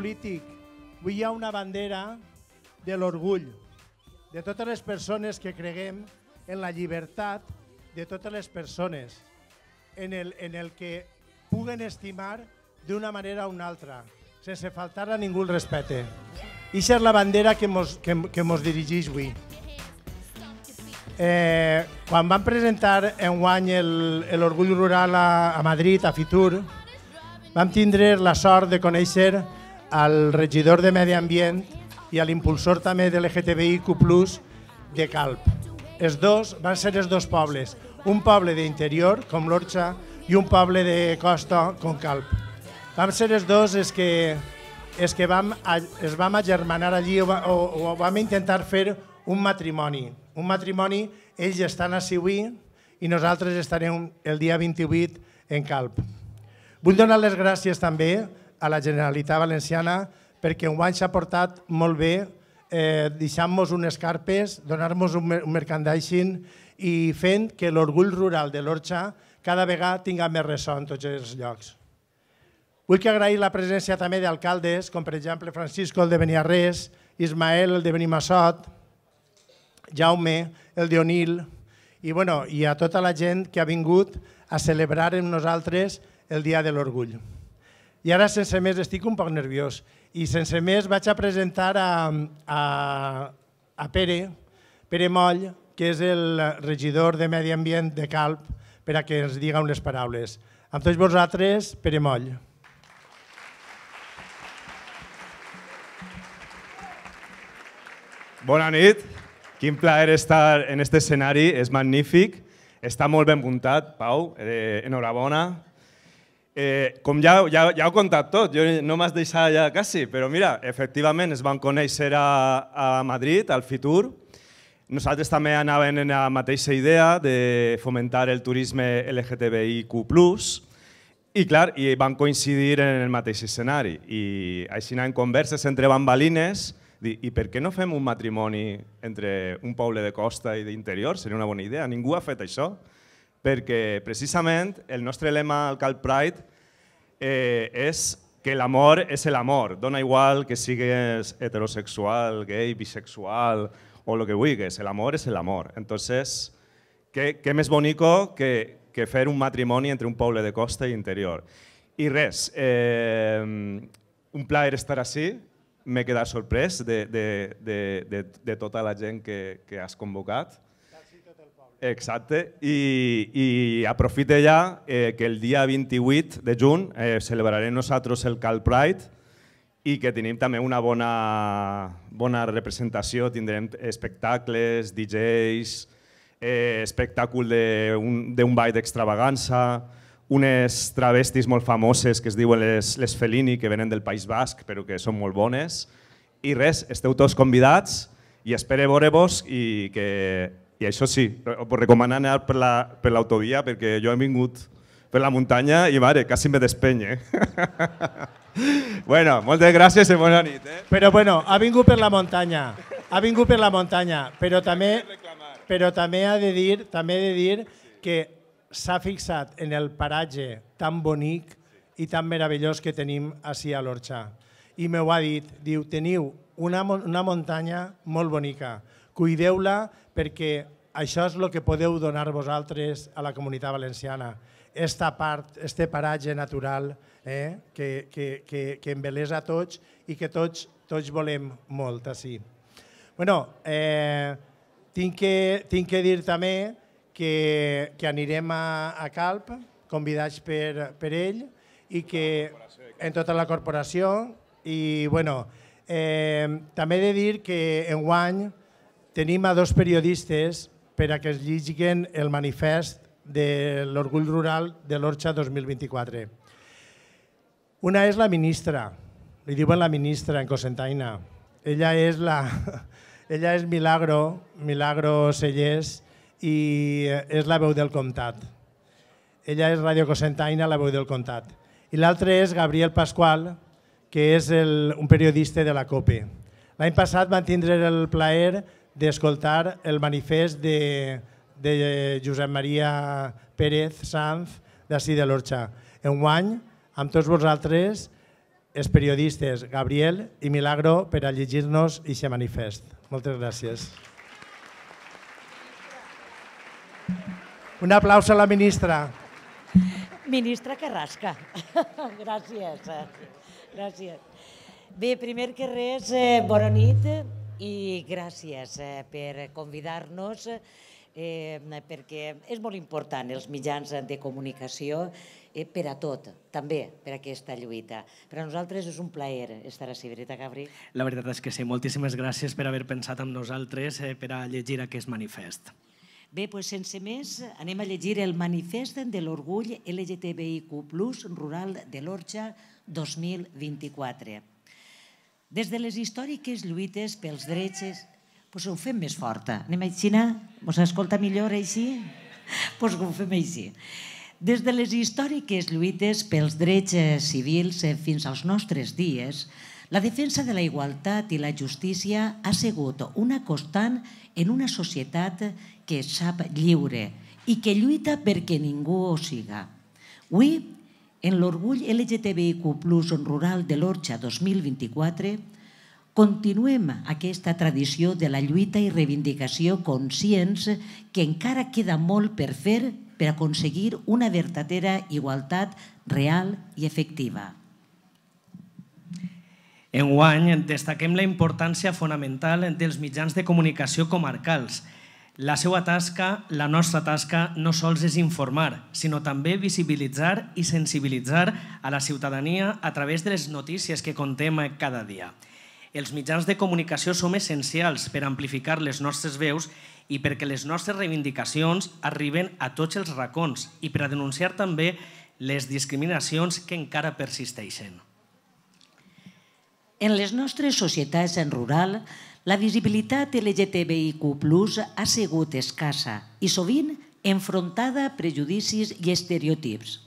polític. Avui hi ha una bandera de l'orgull de totes les persones que creguem en la llibertat de totes les persones, en el, en el que puguen estimar d'una manera o una altra, sense faltar a ningú el respecte. Ixa és la bandera que mos, que, que mos dirigeix avui. Eh, quan van presentar en guany l'Orgull Rural a, a Madrid, a Fitur, vam tindre la sort de conèixer al regidor de Medi Ambient i a l'impulsor també de l'LGTBIQ+, de Calp. Els dos van ser els dos pobles, un poble d'interior, com l'Orxa, i un poble de costa, com Calp. Vam ser els dos els que, els que vam, es vam agermanar allí o, o, o vam intentar fer un matrimoni. Un matrimoni, ells estan a Siuí i nosaltres estarem el dia 28 en Calp. Vull donar les gràcies també a la Generalitat Valenciana perquè enguany s'ha portat molt bé eh, deixant-nos unes carpes, donar-nos un, un merchandising i fent que l'orgull rural de l'Orxa cada vegada tinga més ressò en tots els llocs. Vull que agrair la presència també d'alcaldes, com per exemple Francisco, el de Beniarrés, Ismael, el de Benimassot, Jaume, el de Onil, i, bueno, i a tota la gent que ha vingut a celebrar amb nosaltres el Dia de l'Orgull. I ara, sense més, estic un poc nerviós. I sense més vaig a presentar a, a, a Pere, Pere Moll, que és el regidor de Medi Ambient de Calp, per a que ens diga unes paraules. Amb tots vosaltres, Pere Moll. Bona nit. Quin plaer estar en aquest escenari, és magnífic. Està molt ben muntat, Pau, eh, enhorabona. Eh, com ja, ja, ja ho he contat tot, jo no m'has deixat ja quasi, però mira, efectivament es van conèixer a, a Madrid, al Fitur. Nosaltres també anàvem en la mateixa idea de fomentar el turisme LGTBIQ+, i clar, i van coincidir en el mateix escenari. I així en converses entre bambalines, dir, i per què no fem un matrimoni entre un poble de costa i d'interior? Seria una bona idea. Ningú ha fet això, perquè precisament el nostre lema al Cal Pride eh, és que l'amor és l'amor. Dona igual que sigues heterosexual, gay, bisexual o el que vulguis. L'amor és l'amor. Entonces, què, què més bonico que, que fer un matrimoni entre un poble de costa i interior. I res, eh, un plaer estar així, m'he quedat sorprès de, de, de, de, de tota la gent que, que has convocat. Exacte, i, i aprofite ja eh, que el dia 28 de juny eh, celebrarem nosaltres el Cal Pride i que tenim també una bona, bona representació, tindrem espectacles, DJs, eh, espectacle d'un un ball d'extravagança, unes travestis molt famoses que es diuen les, les Fellini, que venen del País Basc, però que són molt bones. I res, esteu tots convidats i espero veure-vos i que i això sí, us recomano anar per l'autovia la, per perquè jo he vingut per la muntanya i, mare, quasi me despenye. bueno, moltes gràcies i bona nit. Eh? Però bueno, ha vingut per la muntanya, ha vingut per la muntanya, però també, però també ha de dir, també ha de dir que s'ha fixat en el paratge tan bonic i tan meravellós que tenim així a l'Orxa. I m'ho ha dit, diu, teniu una, una muntanya molt bonica, cuideu-la perquè això és el que podeu donar vosaltres a la comunitat valenciana. Esta part, este paratge natural eh, que, que, que, que embelesa a tots i que tots, tots volem molt així. Bueno, eh, tinc, que, tinc que dir també que, que anirem a, a Calp, convidats per, per ell, i que en tota la corporació. I bueno, eh, també he de dir que en guany tenim a dos periodistes per a que es lliguen el manifest de l'orgull rural de l'Orxa 2024. Una és la ministra, li diuen la ministra en Cosentaina. Ella és, la, ella és Milagro, Milagro Sellers, i eh, és la veu del comtat. Ella és Radio Cosentaina, la veu del comtat. I l'altre és Gabriel Pasqual, que és el, un periodista de la COPE. L'any passat van tindre el plaer d'escoltar el manifest de, de Josep Maria Pérez Sanz d'ací de l'Orxa. En guany, amb tots vosaltres, els periodistes Gabriel i Milagro per a llegir-nos i se manifest. Moltes gràcies. Un aplaus a la ministra. Ministra Carrasca. Gràcies. Gràcies. Bé, primer que res, eh, bona nit i gràcies eh, per convidar-nos eh, perquè és molt important els mitjans de comunicació eh, per a tot, també per a aquesta lluita. Per a nosaltres és un plaer estar així, veritat, Gabri? La veritat és que sí. Moltíssimes gràcies per haver pensat en nosaltres eh, per a llegir aquest manifest. Bé, doncs sense més, anem a llegir el manifest de l'orgull LGTBIQ+, rural de l'Orxa 2024. Des de les històriques lluites pels drets... Doncs ho fem més forta. Anem a Xina? Vos escolta millor així? Doncs ho fem així. Des de les històriques lluites pels drets civils fins als nostres dies, la defensa de la igualtat i la justícia ha sigut una constant en una societat que sap lliure i que lluita perquè ningú ho siga. Avui, en l'orgull LGTBIQ+, rural de l'Orxa 2024, continuem aquesta tradició de la lluita i reivindicació conscients que encara queda molt per fer per aconseguir una verdadera igualtat real i efectiva. Enguany destaquem la importància fonamental dels mitjans de comunicació comarcals. La seva tasca, la nostra tasca, no sols és informar, sinó també visibilitzar i sensibilitzar a la ciutadania a través de les notícies que contem cada dia. Els mitjans de comunicació som essencials per amplificar les nostres veus i perquè les nostres reivindicacions arriben a tots els racons i per a denunciar també les discriminacions que encara persisteixen. En les nostres societats en rural, la visibilitat LGTBIQ+, ha sigut escassa i sovint enfrontada a prejudicis i estereotips.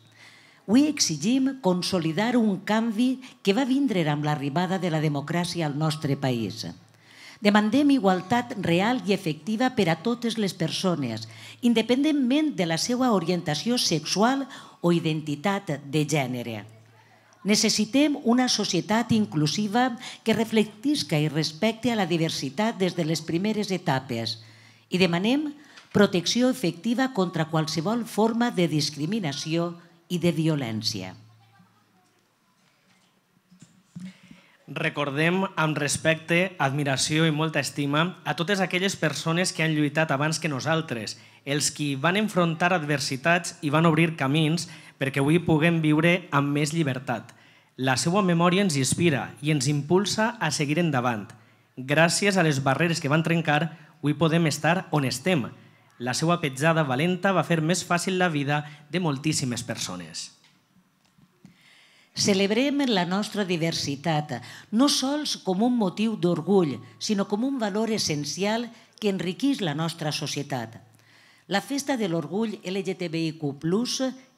Avui exigim consolidar un canvi que va vindre amb l'arribada de la democràcia al nostre país. Demandem igualtat real i efectiva per a totes les persones, independentment de la seva orientació sexual o identitat de gènere. Necessitem una societat inclusiva que reflectisca i respecte a la diversitat des de les primeres etapes i demanem protecció efectiva contra qualsevol forma de discriminació i de violència. Recordem amb respecte, admiració i molta estima a totes aquelles persones que han lluitat abans que nosaltres, els qui van enfrontar adversitats i van obrir camins perquè avui puguem viure amb més llibertat. La seva memòria ens inspira i ens impulsa a seguir endavant. Gràcies a les barreres que van trencar, avui podem estar on estem. La seva petjada valenta va fer més fàcil la vida de moltíssimes persones. Celebrem la nostra diversitat, no sols com un motiu d'orgull, sinó com un valor essencial que enriquís la nostra societat. La festa de l'orgull LGTBIQ+,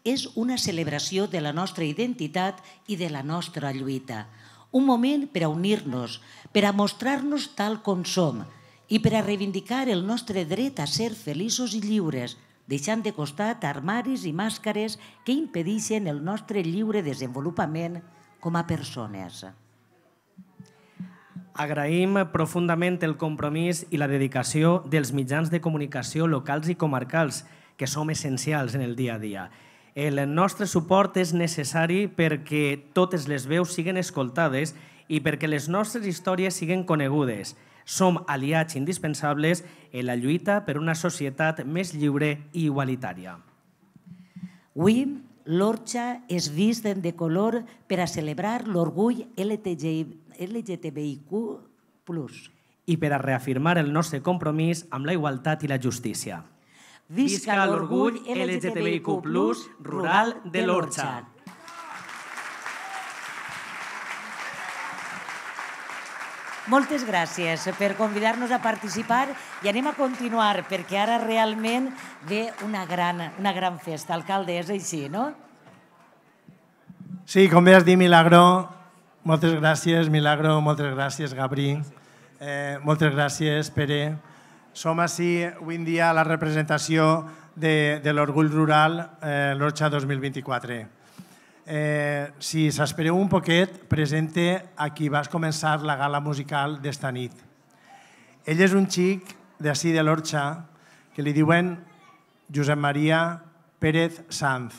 és una celebració de la nostra identitat i de la nostra lluita. Un moment per a unir-nos, per a mostrar-nos tal com som i per a reivindicar el nostre dret a ser feliços i lliures, deixant de costat armaris i màscares que impedeixen el nostre lliure desenvolupament com a persones. Agraïm profundament el compromís i la dedicació dels mitjans de comunicació locals i comarcals, que som essencials en el dia a dia. El nostre suport és necessari perquè totes les veus siguin escoltades i perquè les nostres històries siguin conegudes. Som aliats indispensables en la lluita per una societat més lliure i igualitària. Avui, l'Orxa és vist de color per a celebrar l'orgull LGTBIQ+. I per a reafirmar el nostre compromís amb la igualtat i la justícia. Visca l'orgull LGTBIQ+, rural de l'Orxa. Moltes gràcies per convidar-nos a participar i anem a continuar perquè ara realment ve una gran, una gran festa. Alcalde, és així, no? Sí, com bé has dit, Milagro, moltes gràcies, Milagro, moltes gràcies, Gabri, eh, moltes gràcies, Pere. Som així avui dia a la representació de, de l'orgull rural, eh, l'Orxa 2024. Eh, si s'espereu un poquet, presente a qui vas començar la gala musical d'esta nit. Ell és un xic d'ací de l'Orxa que li diuen Josep Maria Pérez Sanz.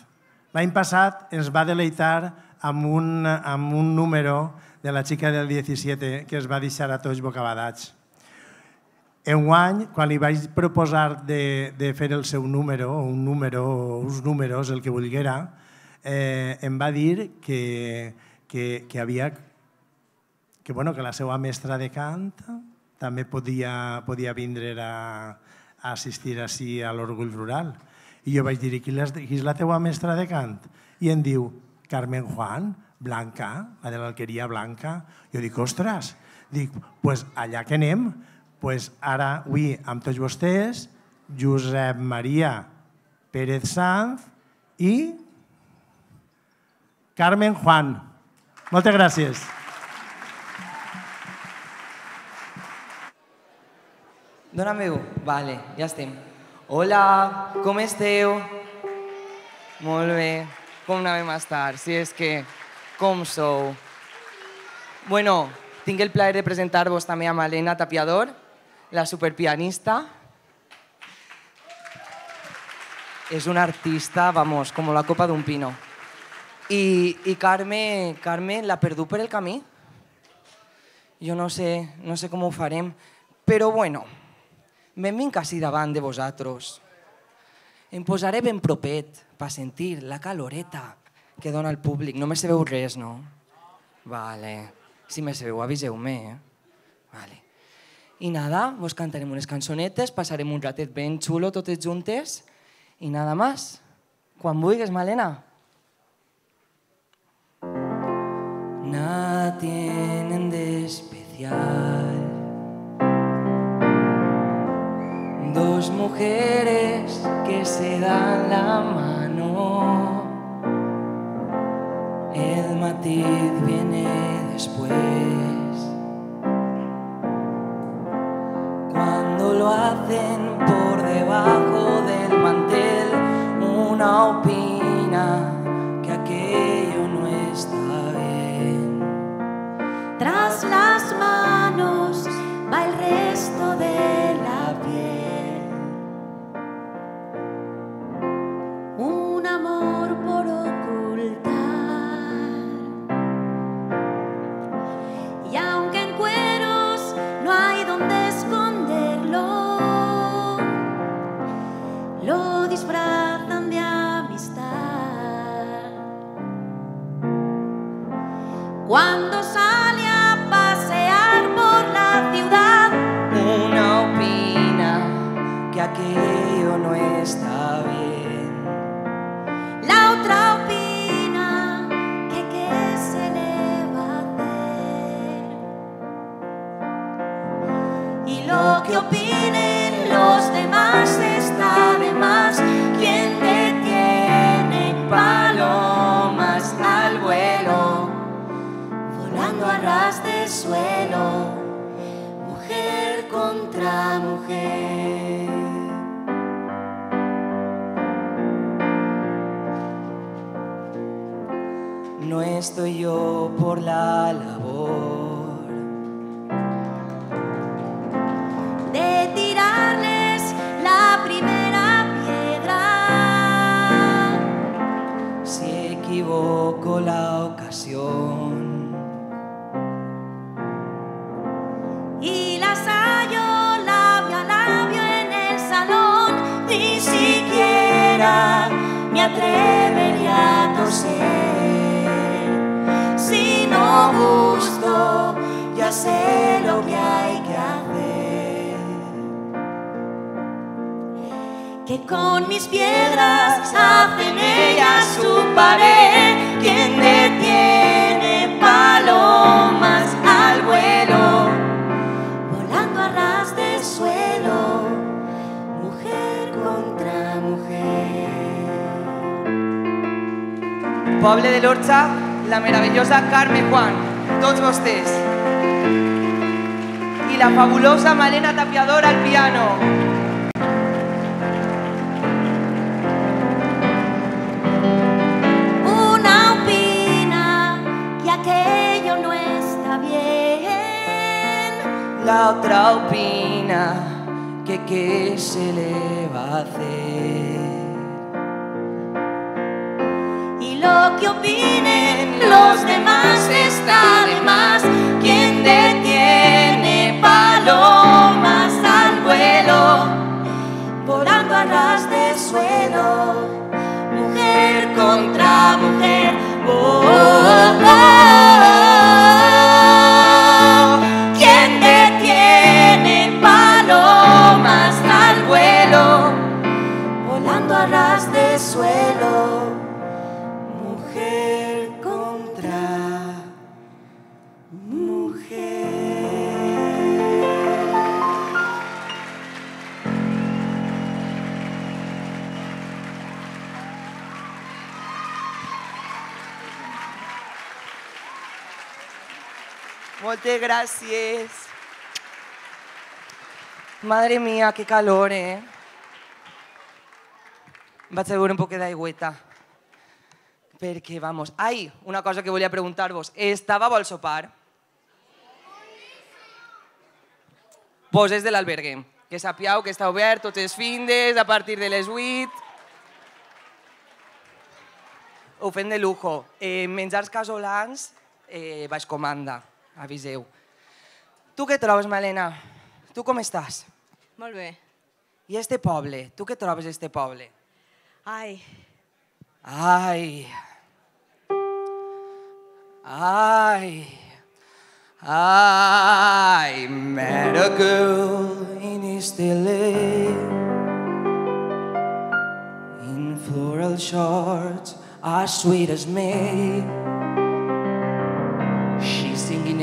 L'any passat ens va deleitar amb un, amb un número de la xica del 17 que es va deixar a tots bocabadats. Enguany, quan li vaig proposar de, de fer el seu número, un número, uns números, el que volguera, eh, em va dir que, que, que havia que, bueno, que la seva mestra de cant també podia, podia vindre a, a assistir així a l'Orgull Rural. I jo vaig dir, qui, és la teua mestra de cant? I em diu, Carmen Juan, Blanca, la de l'alqueria Blanca. Jo dic, ostres, dic, pues allà que anem, pues ara, avui, amb tots vostès, Josep Maria Pérez Sanz i Carmen Juan. Moltes gràcies. Dóna veu? Vale, ja estem. Hola, com esteu? Molt bé. Com anàvem a estar? Si és que... Com sou? Bueno, tinc el plaer de presentar-vos també a Malena Tapiador, la superpianista. És una artista, vamos, com la copa d'un pino. I, i Carme, Carme l'ha perdut per el camí. Jo no sé, no sé com ho farem, però bueno, ben vinc així davant de vosaltres. Em posaré ben propet per sentir la caloreta que dona el públic. No me sabeu res, no? Vale. Si me sabeu, aviseu-me, eh? Vale. I nada, vos cantarem unes cançonetes, passarem un ratet ben xulo totes juntes i nada más. Quan vulguis, Malena. Nada tienen de especial. Dos mujeres que se dan la mano. El matiz viene después. Lo con mis piedras hacen ellas su pared. Quien detiene palomas al vuelo, volando a ras de suelo, mujer contra mujer. Poble de l'Orxa, la meravellosa Carme Juan, tots vostès. I la fabulosa Malena Tapiador al piano. aquello no está bien. La otra opina que qué se le va a hacer. Y lo que opinen los demás está gracias. Madre mía, qué calor, eh? Vaig a beure un poquet d'aigüeta. Perquè, vamos... Ai, una cosa que volia preguntar-vos. Estàveu al sopar? Pues és de l'albergue. Que sapiau que està obert tots els findes a partir de les 8. Ho fem de lujo. Eh, menjars casolans, eh, baix comanda, aviseu. Tu què trobes, Malena? Tu com estàs? Molt bé. I este poble? Tu què trobes, este poble? Ai, Ai. Ai. I met a girl in East LA in floral shorts as sweet as May.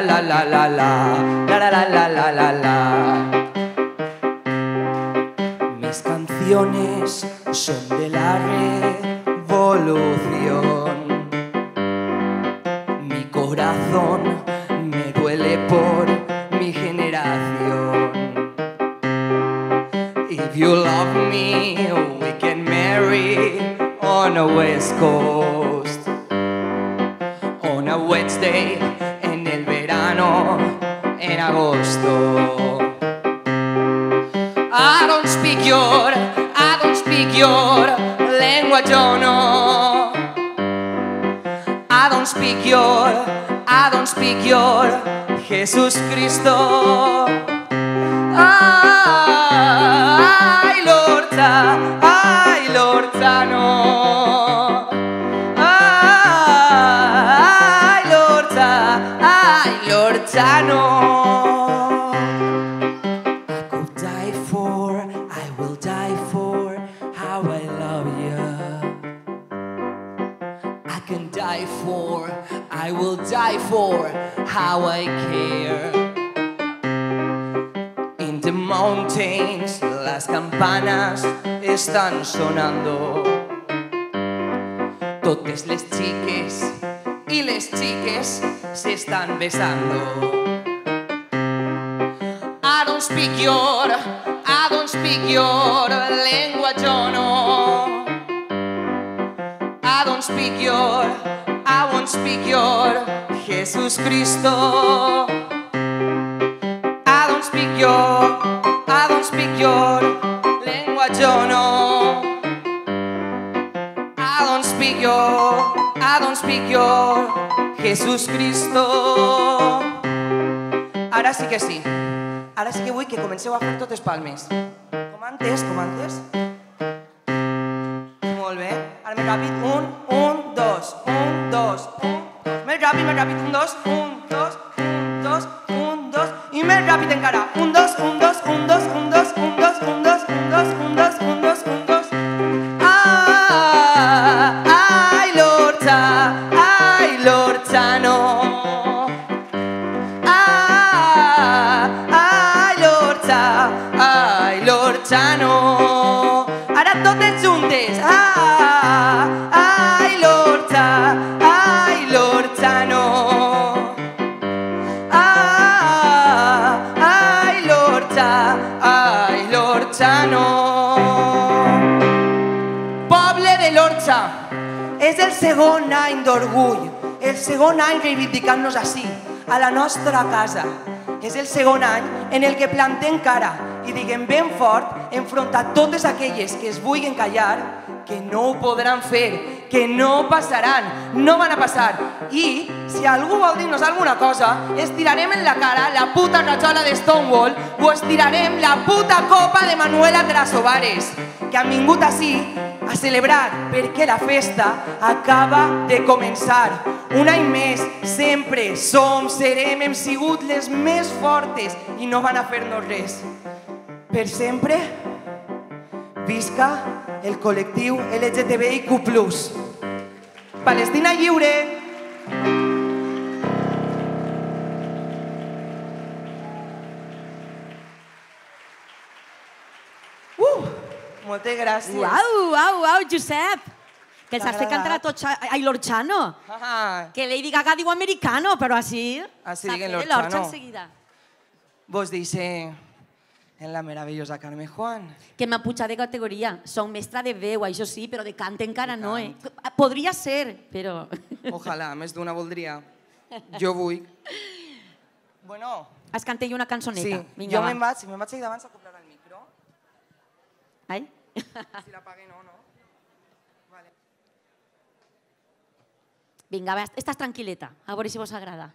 la la la la la, la la la la la la la. Mis canciones son de la revolución. Mi corazón me duele por mi generación. If you love me, we can marry on a west coast. On a Wednesday en agosto. I don't speak your, I don't speak your language, oh no. I don't speak your, I don't speak your Jesús Cristo. Ay, Lorza, ay, how I care. In the mountains, las campanas están sonando. Totes les xiques i les xiques s'estan besando. Cristo. I don't speak your, I speak your language, oh no. I don't speak your, I don't speak your Jesús Cristo. Ara sí que sí. Ara sí que vull que comenceu a fer totes palmes. Com antes, com antes. És el segon any d'orgull, el segon any reivindicant-nos així, a la nostra casa. És el segon any en el que plantem cara i diguem ben fort enfront a totes aquelles que es vulguin callar que no ho podran fer, que no passaran, no van a passar. I si algú vol dir-nos alguna cosa, es tirarem en la cara la puta rajola de Stonewall o es tirarem la puta copa de Manuela Grasovares, que han vingut així a celebrar perquè la festa acaba de començar. Un any més, sempre som, serem, hem sigut les més fortes i no van a fer-nos res. Per sempre, visca el col·lectiu LGTBIQ+. Palestina lliure! Uh, moltes gràcies. Uau, uau, uau, Josep! Que els has fet cantar a tots a l'Orxano. Ah, Que Lady Gaga diu americano, però així... Así s'ha diguen l'Orxano. l'Orxa enseguida. vos dice en la maravillosa Carmen Juan. Que m'ha pujat de categoria. Som mestra de veu, això sí, però de cant encara no, eh? Podria ser, però... Ojalà, més d'una voldria. Jo vull. Bueno, Es cantella una cançoneta. sí, Vinga, jo me'n vaig, me'n vaig d'abans a acoplar el micro. Ai? Si l'apague no, no. Vale. Vinga, va, estàs tranquil·leta. A veure si vos agrada.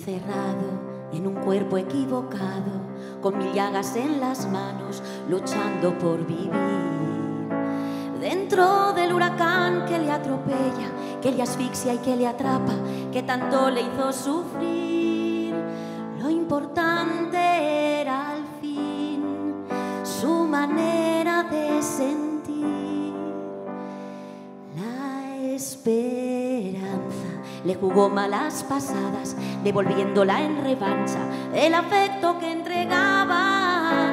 Encerrado en un cuerpo equivocado, con mil llagas en las manos, luchando por vivir. Dentro del huracán que le atropella, que le asfixia y que le atrapa, que tanto le hizo sufrir. Lo importante era al fin su manera de sentir. La esperanza le jugó malas pasadas, devolviéndola en revancha el afecto que entregaba.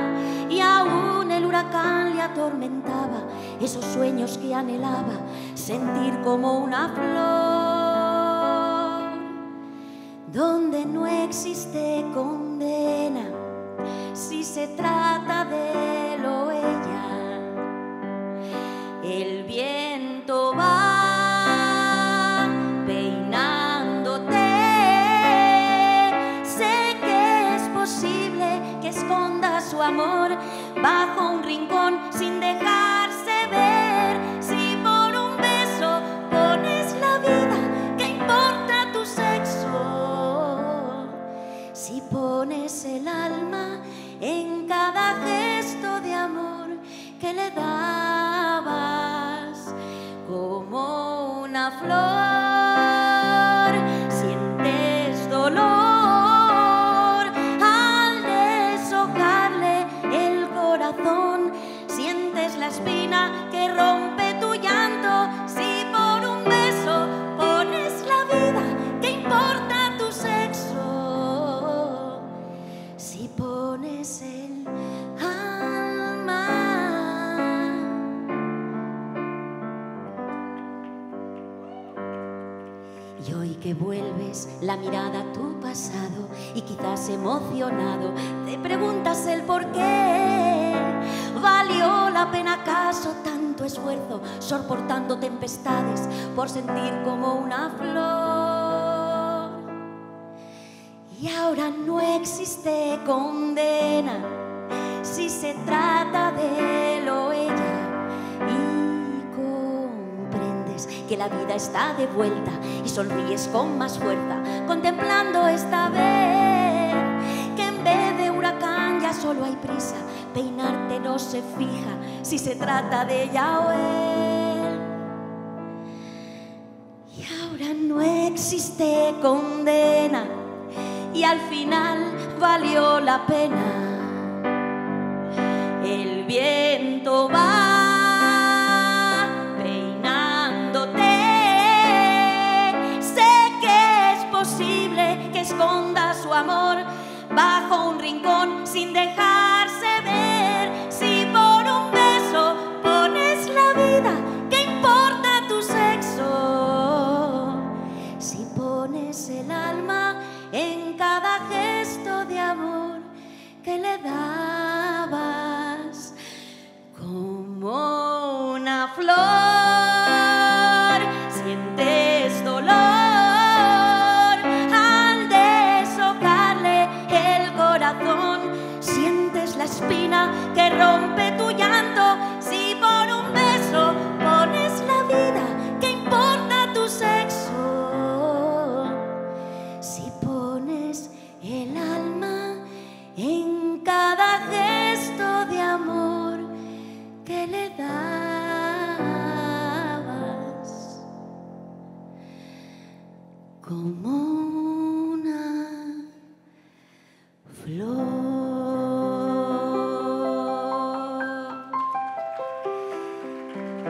Y aún el huracán le atormentaba esos sueños que anhelaba sentir como una flor, donde no existe condena si se trata de esconda su amor bajo un rincón sin dejarse ver. Si por un beso pones la vida, ¿qué importa tu sexo? Si pones el alma en cada gesto de amor que le dabas como una flor, que vuelves la mirada a tu pasado y quizás emocionado te preguntas el por qué. ¿Valió la pena acaso tanto esfuerzo soportando tempestades por sentir como una flor? Y ahora no existe condena si se trata de que la vida está de vuelta y sonríes con más fuerza contemplando esta vez que en vez de huracán ya solo hay prisa peinarte no se fija si se trata de él y ahora no existe condena y al final valió la pena. El viento va dejar.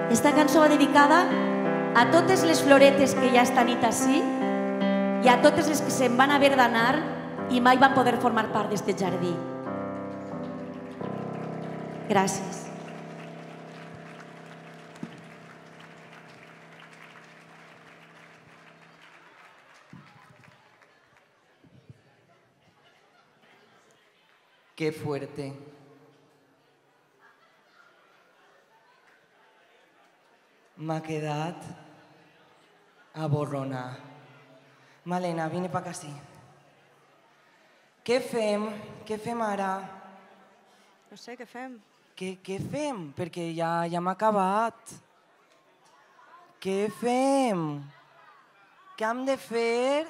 Esta cançó va dedicada a totes les floretes que ja estan nit així i a totes les que se'n van haver d'anar i mai van poder formar part d'aquest jardí. Gràcies. Qué fuerte. M'ha quedat a borronar. Malena, vine pa sí. Què fem? Què fem ara? No sé, què fem? Què, què fem? Perquè ja, ja m'ha acabat. Què fem? Què hem de fer?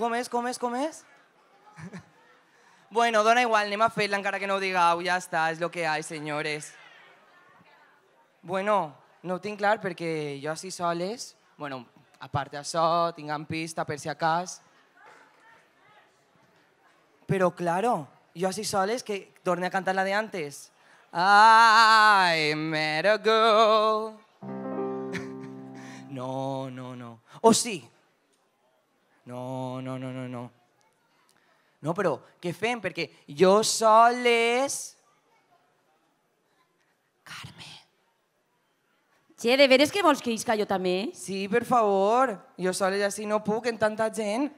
Com és, com és, com és? bueno, dona igual, anem a fer-la encara que no ho digueu, ja està, és el que hi senyores. Bueno, no ho tinc clar perquè jo així soles, bueno, a part d'això, tinc en pista per si acas. Però, claro, jo així soles que torne a cantar la de antes. I met a girl. No, no, no. O sí. No, no, no, no, no. No, però què fem? Perquè jo soles... Carme. Che, de veres que vols que isca jo també? Sí, per favor. Jo soles així no puc en tanta gent.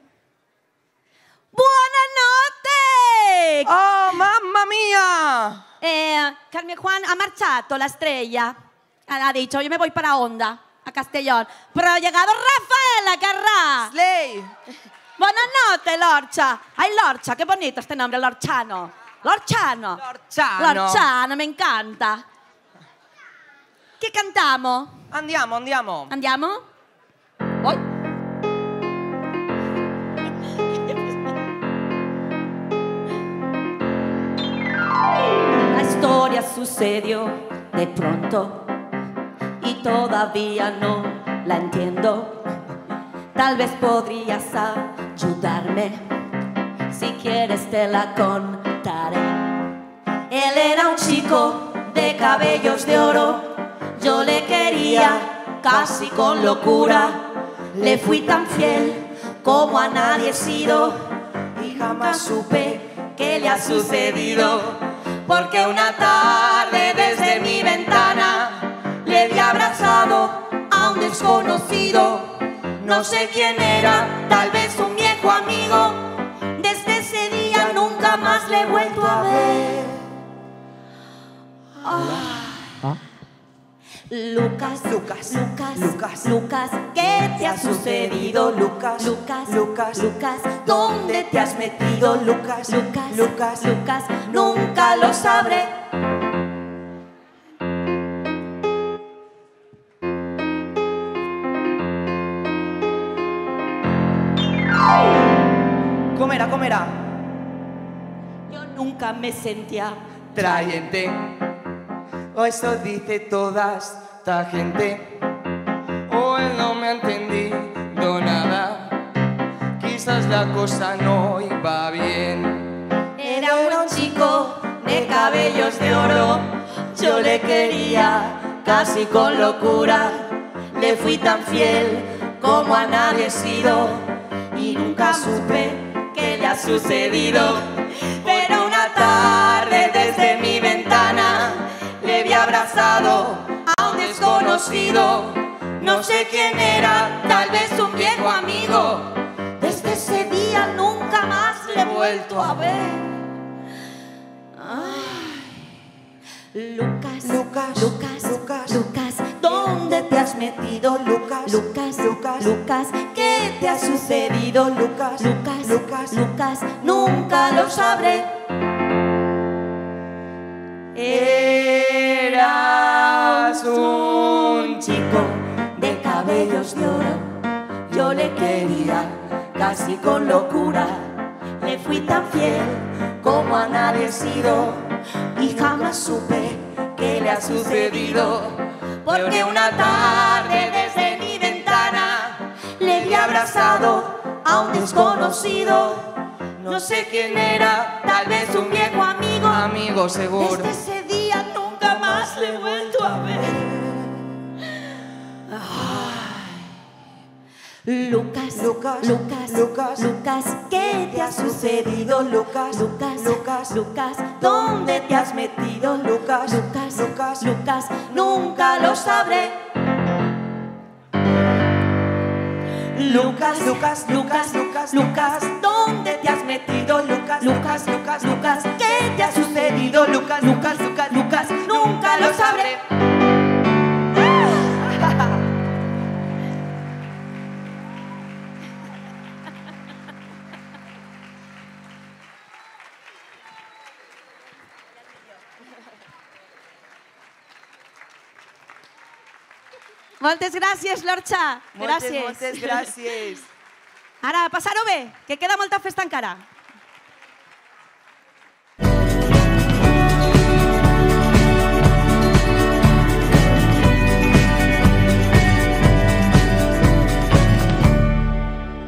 Buona notte! Oh, mamma mia! Eh, Carmen Juan ha marchato la estrella. Ha dicho, yo me voy para Onda, a Castellón. Pero ha llegado Rafaela Carrá. Slay! Buenas noches, Lorcha. Ay, Lorcha, qué bonito este nombre, Lorchano. Lorchano. Lorchano. Lorchano, me encanta. ¿Qué cantamos? Andiamo, andiamo. ¿Andiamo? Voy. La historia sucedió de pronto y todavía no la entiendo. Tal vez podrías ayudarme, si quieres te la contaré. Él era un chico de cabellos de oro, yo le quería casi con locura. Le fui tan fiel como a nadie he sido y jamás supe qué le ha sucedido. Porque una tarde desde mi ventana le vi abrazado a un desconocido. No sé quién era, tal vez un viejo amigo. Desde ese día nunca más le he vuelto a ver. Ah. Lucas, Lucas, Lucas, Lucas. Lucas, ¿qué te ha sucedido? Lucas, Lucas, Lucas, Lucas, ¿dónde te has metido? Lucas, Lucas, Lucas, Lucas, nunca lo sabré. Nunca me sentía Trayente. O eso dice toda esta gente. O él no me ha entendido nada. la cosa no iba bien. Era un chico de cabellos de oro, yo le quería casi con locura. Le fui tan fiel como a nadie he sido y nunca supe qué le ha sucedido. Tarde desde mi ventana le vi abrazado a un desconocido. No sé quién era, tal vez un viejo amigo. Desde ese día nunca más le he vuelto a ver. Lucas, Lucas, Lucas, Lucas, Lucas, ¿dónde te has metido? Lucas, Lucas, Lucas, Lucas, ¿qué te ha sucedido? Lucas, Lucas, Lucas, Lucas, nunca lo sabré. Eras un chico de cabellos de oro, yo le quería casi con locura. Le fui tan fiel como a nadie sido y jamás supe qué le ha sucedido. Porque una tarde desde mi ventana le vi abrazado a un desconocido. No sé quién era, tal vez un viejo amigo. Amigo seguro. Desde ese día nunca más le he vuelto a ver. Lucas, Lucas, Lucas, Lucas, Lucas, ¿qué te ha sucedido? Lucas, Lucas, Lucas, Lucas, ¿dónde te has metido? Lucas, Lucas, Lucas, Lucas, nunca lo sabré. Lucas, Lucas, Lucas, Lucas, Lucas, ¿dónde te has metido? Lucas, Lucas, Lucas, Lucas, ¿qué te ha sucedido? Lucas, Lucas, Lucas, Lucas, nunca lo sabré. Moltes gràcies, Lorxa. Moltes, Gràcies. moltes gràcies. Ara, passar-ho bé, que queda molta festa encara.